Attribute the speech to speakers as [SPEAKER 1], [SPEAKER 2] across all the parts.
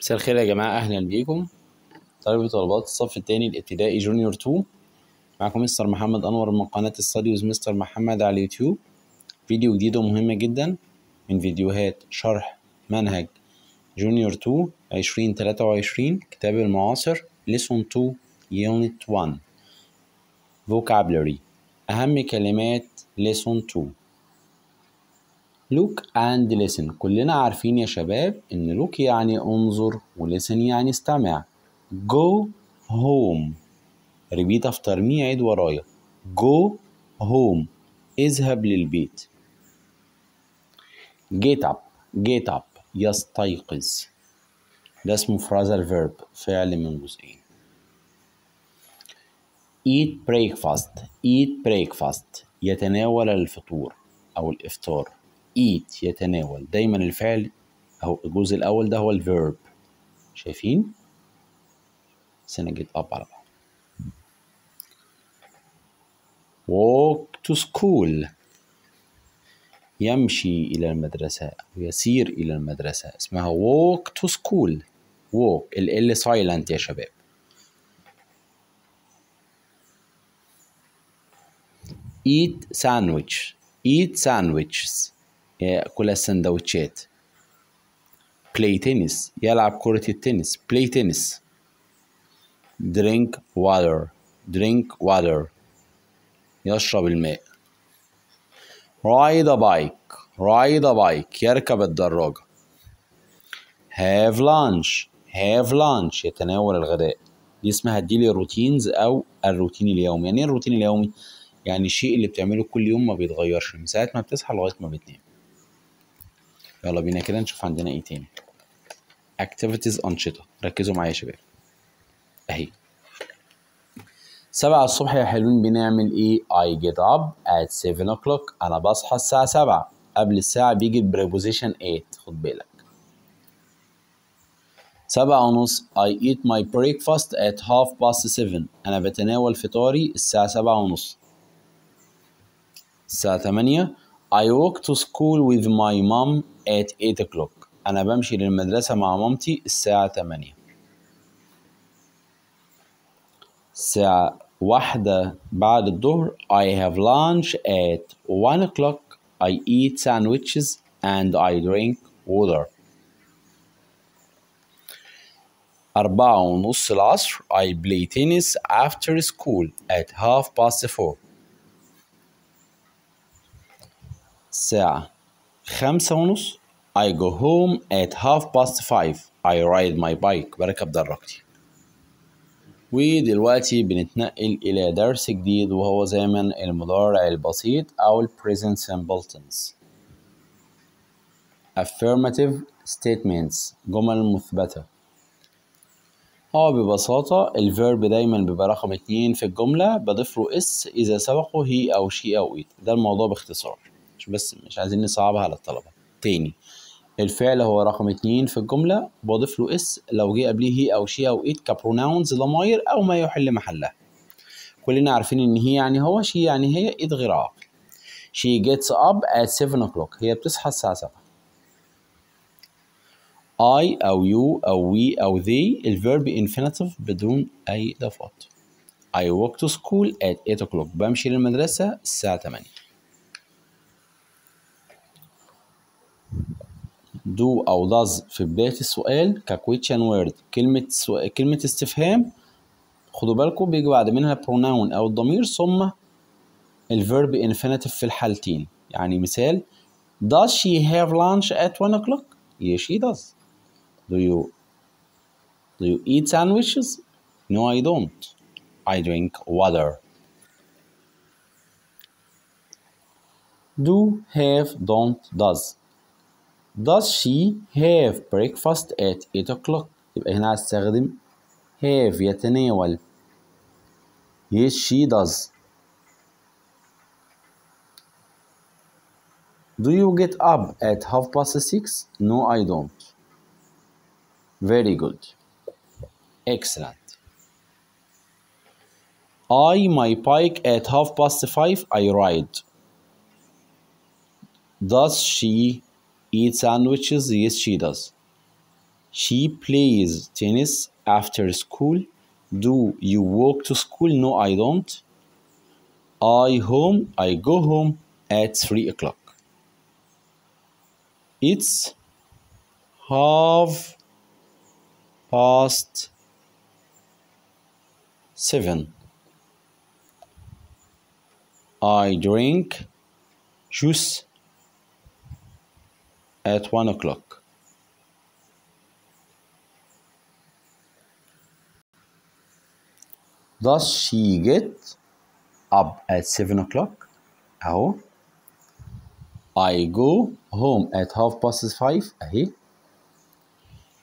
[SPEAKER 1] مساء الخير يا جماعة أهلا بيكم. طالب وطالبات الصف الثاني الابتدائي junior 2 معكم مستر محمد أنور من قناة الستاديوز مستر محمد على اليوتيوب. فيديو جديد ومهمة جدا من فيديوهات شرح منهج junior 2 عشرين تلاتة وعشرين كتاب المعاصر lesson 2 unit 1 vocabulary. أهم كلمات lesson 2 look and listen. كلنا عارفين يا شباب إن look يعني انظر و listen يعني استمع. Go home. repeat after me عيد ورايا. Go home. اذهب للبيت. Get up. Get up. يستيقظ. ده اسمه phrasal verb. فعل من جزئين. Eat breakfast. Eat breakfast. يتناول الفطور أو الإفطار. Eat يتناول. دايما الفعل أو الجزء الأول ده هو الفيرب شايفين؟ سنة جيت أب على بعض. Walk to school. يمشي إلى المدرسة أو يسير إلى المدرسة. اسمها walk to school. Walk. ال silent يا شباب. Eat sandwich. Eat sandwiches. يأكل السندوتشات. Play tennis. يلعب كرة التنس. Play tennis. Drink water. Drink water. يشرب الماء. Bike. Ride a bike. يركب الدراجة. Have lunch. Have lunch. يتناول الغداء. دي اسمها daily routines أو الروتين اليومي. يعني إيه الروتين اليومي؟ يعني الشيء اللي بتعمله كل يوم ما بيتغيرش من ساعة ما بتصحى لغاية ما بتنام. يلا بينا كده نشوف عندنا إيه تاني. Activities أنشطة ركزوا معايا يا شباب. اهي. سبعة الصبح يا حلوين بنعمل إيه؟ I get up at 7 o'clock. أنا بصحى الساعة سبعة. قبل الساعة بيجي ال preposition at خد بالك. سبعة ونص. I eat my breakfast at half past seven. أنا بتناول فطاري الساعة سبعة ونص. الساعة تمانية. I walk to school with my mom at 8 o'clock أنا بمشي للمدرسة مع مامتي الساعة تمانية الساعة واحدة بعد الظهر I have lunch at 1 o'clock I eat sandwiches and I drink water أربعة ونص العصر I play tennis after school at half past four الساعة خمسة ونص. I go home at half past five. I ride my bike. بركب دراجتي ودلوقتي بنتنقل إلى درس جديد وهو زمن المضارع البسيط أو ال present simple tense affirmative statements. جمل مثبتة. هو ببساطة ال verb دايما بيبقى رقم اتنين في الجملة بضيف له s إذا سبقه he أو she أو it ده الموضوع باختصار. مش بس مش عايزين نصعبها على الطلبة. تاني الفعل هو رقم اتنين في الجملة بضيف له s لو جه قبليه he أو she أو it ك pronouns ضماير أو ما يحل محلها. كلنا عارفين إن he يعني هو she يعني هي it غير عاقل she gets up at 7 o'clock. هي بتصحى الساعة 7 I أو you أو we أو they ال verb infinitive بدون أي إضافات. I walk to school at 8 o'clock. بمشي للمدرسة الساعة 8 do أو does في بداية السؤال ك question word كلمة سو... كلمة استفهام خدوا بالكم بيجي بعد منها pronoun أو الضمير ثم الفيرب infinitive في الحالتين يعني مثال Does she have lunch at 1 o'clock? Yes, she does. Do you do you eat sandwiches? No, I don't. I drink water. Do, have, don't, does. Does she have breakfast at 8 o'clock? يبقى هنا هستخدم have يتناول. Yes, she does. Do you get up at half past six? No, I don't. Very good. Excellent. I my bike at half past five I ride. Does she eat sandwiches? Yes, she does. She plays tennis after school. Do you walk to school? No, I don't. I home. I go home at three o'clock. It's half past seven. I drink juice at one o'clock. Does she get up at seven o'clock? أهو I go home at half past five أهي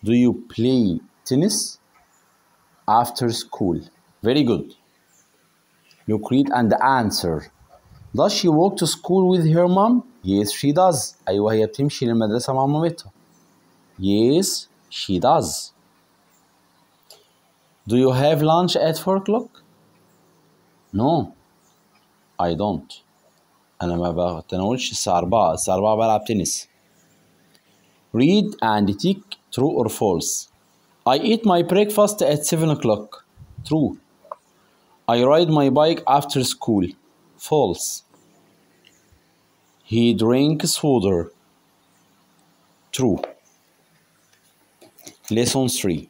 [SPEAKER 1] Do you play tennis after school? Very good. Look, read and answer. Does she walk to school with her mom? Yes, she does. أيوة هي بتمشي للمدرسة مع مامتها. Yes, she does. Do you have lunch at 4 o'clock? No, I don't. أنا ما بتناولش الساعة 4 الساعة 4 بلعب تنس. Read and tick true or false. I eat my breakfast at 7 o'clock. True. I ride my bike after school. False. He drinks water. True. Lesson 3.